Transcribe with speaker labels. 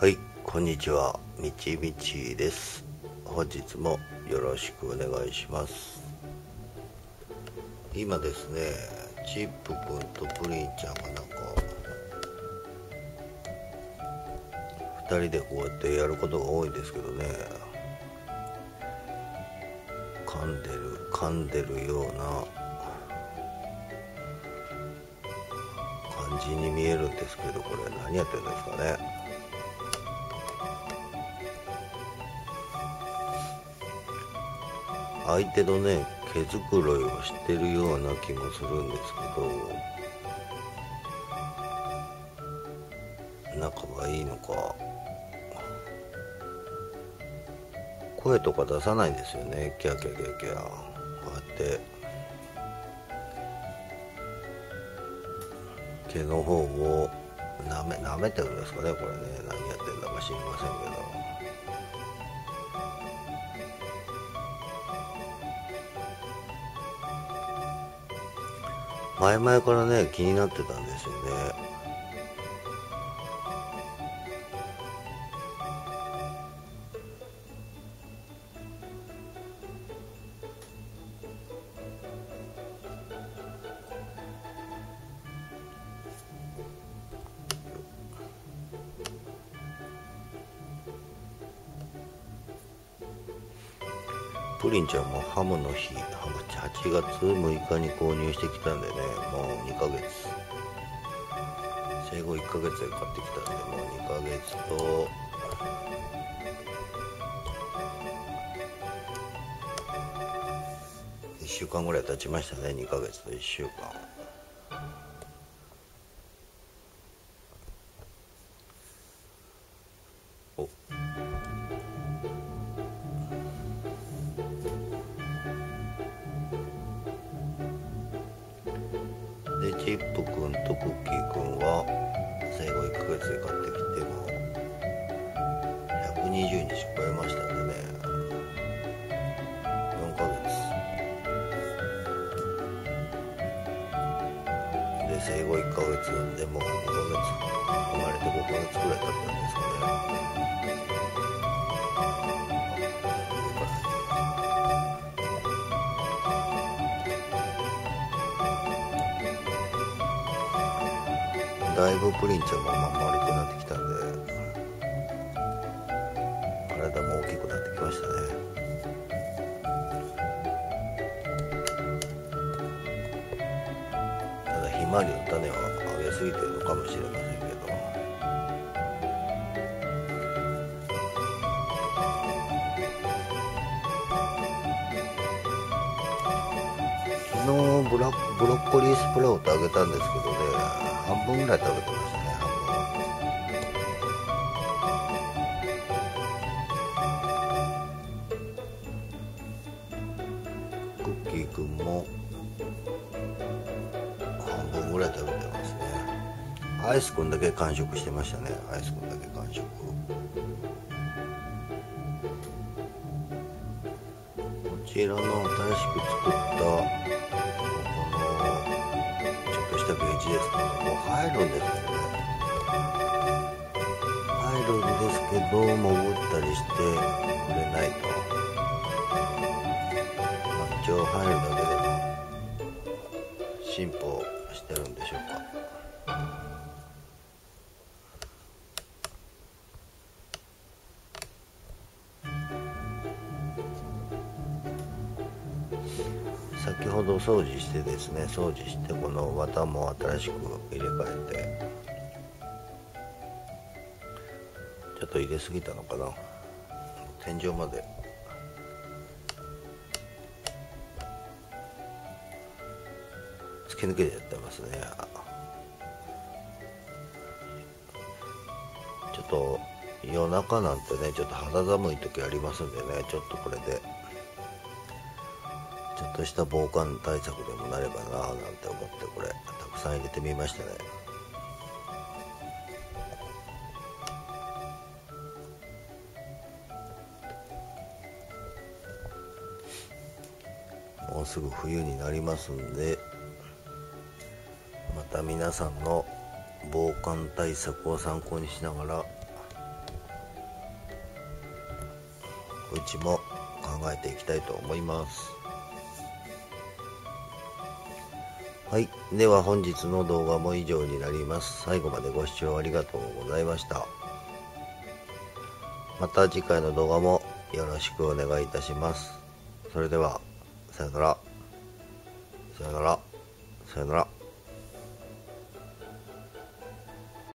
Speaker 1: はいこんにちは。みちみちです。本日もよろしくお願いします。今ですねチップくんとプリンちゃんがなんか2人でこうやってやることが多いんですけどね。噛んでる噛んでるような感じに見えるんですけどこれ何やってるんですかね。相手のね毛づくろいをしてるような気もするんですけど仲がいいのか声とか出さないんですよね。キャキャキャキャこうやって毛の方をなめ舐めてるんですかねこれね。何やってんだか知りませんけど。前々からね気になってたんですよね。プリンちゃんもハムの日ハムチ8月6日に購入してきたんでねもう2ヶ月。生後1ヶ月で買ってきたんでもう2ヶ月と1週間ぐらい経ちましたね2ヶ月と1週間。チップくんとクッキーくんは生後1ヶ月で買ってきても120日超えましたんでね。4ヶ月。で生後1ヶ月でもう5ヶ月生まれて5ヶ月ぐらい経ったんですかね。だいぶプリンちゃんもまあ丸くなってきたんで体も大きくなってきましたね。ただひまわりの種はあげすぎてるのかもしれません。昨日ブラブロッコリースプラウトあげたんですけどね。半分ぐらい食べてましたね半分。クッキーくんも半分ぐらい食べてますね。アイスくんだけ完食してましたね。アイスくんだけ完食。ちらの新しく作ったこのちょっとしたベージですけども入るんですよね入るんですけど潜ったりしてくれないと、まあ、一応入るだけでも進歩してるんでしょうか。先ほど掃除してですね掃除してこの綿も新しく入れ替えてちょっと入れすぎたのかな。天井まで。突き抜けてやってますね。ちょっと夜中なんてねちょっと肌寒い時ありますんでねちょっとこれでっとした防寒対策でもなればななんて思ってこれたくさん入れてみましたね。もうすぐ冬になりますんでまた皆さんの防寒対策を参考にしながらうちも考えていきたいと思います。はい。では本日の動画も以上になります。最後までご視聴ありがとうございました。また次回の動画もよろしくお願いいたします。それではさよなら。さよなら。さよなら。